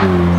Wow.